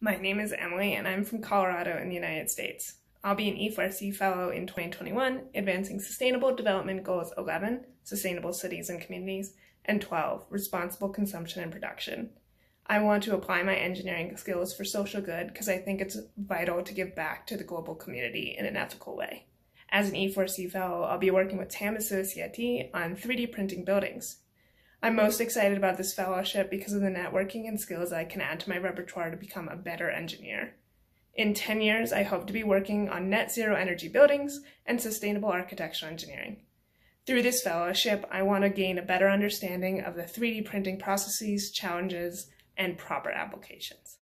My name is Emily, and I'm from Colorado in the United States. I'll be an E4C Fellow in 2021, advancing Sustainable Development Goals 11, Sustainable Cities and Communities, and 12, Responsible Consumption and Production. I want to apply my engineering skills for social good because I think it's vital to give back to the global community in an ethical way. As an E4C Fellow, I'll be working with TAMassociati on 3D printing buildings. I'm most excited about this fellowship because of the networking and skills I can add to my repertoire to become a better engineer. In 10 years, I hope to be working on net zero energy buildings and sustainable architectural engineering. Through this fellowship, I want to gain a better understanding of the 3D printing processes, challenges, and proper applications.